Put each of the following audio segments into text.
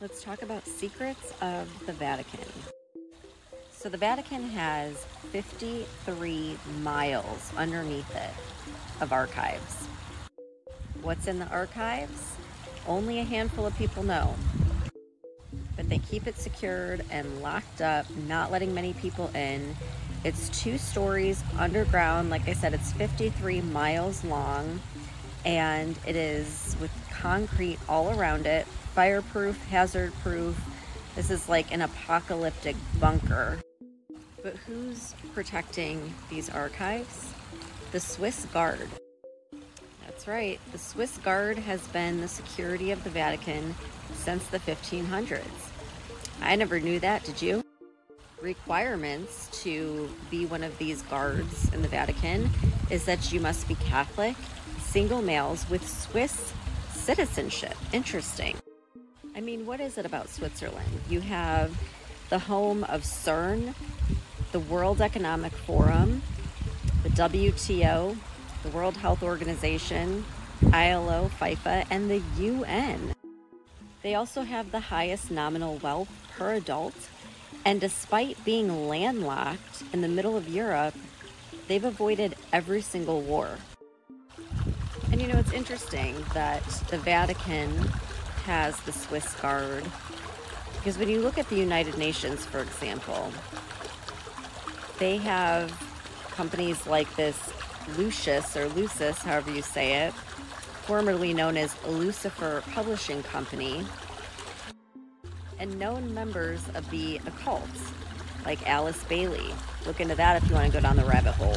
Let's talk about secrets of the Vatican. So, the Vatican has 53 miles underneath it of archives. What's in the archives? Only a handful of people know. But they keep it secured and locked up, not letting many people in. It's two stories underground. Like I said, it's 53 miles long and it is with concrete all around it, fireproof, hazard proof. This is like an apocalyptic bunker. But who's protecting these archives? The Swiss Guard. That's right, the Swiss Guard has been the security of the Vatican since the 1500s. I never knew that, did you? Requirements to be one of these guards in the Vatican is that you must be Catholic, single males with Swiss citizenship. Interesting. I mean, what is it about Switzerland? You have the home of CERN, the World Economic Forum, the WTO, the World Health Organization, ILO, FIFA, and the UN. They also have the highest nominal wealth per adult, and despite being landlocked in the middle of Europe, they've avoided every single war. You know, it's interesting that the Vatican has the Swiss Guard because when you look at the United Nations, for example, they have companies like this Lucius or Lucis, however you say it, formerly known as Lucifer Publishing Company, and known members of the occult, like Alice Bailey. Look into that if you want to go down the rabbit hole.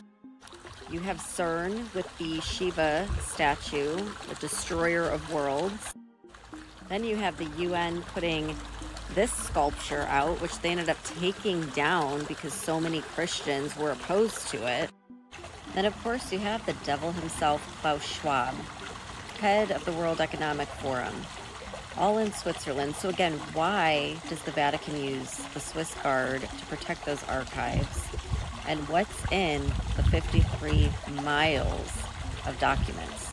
You have CERN with the Shiva statue, the destroyer of worlds. Then you have the UN putting this sculpture out, which they ended up taking down because so many Christians were opposed to it. Then, of course, you have the devil himself, Klaus Schwab, head of the World Economic Forum, all in Switzerland. So, again, why does the Vatican use the Swiss Guard to protect those archives? And what's in the 53 miles of documents?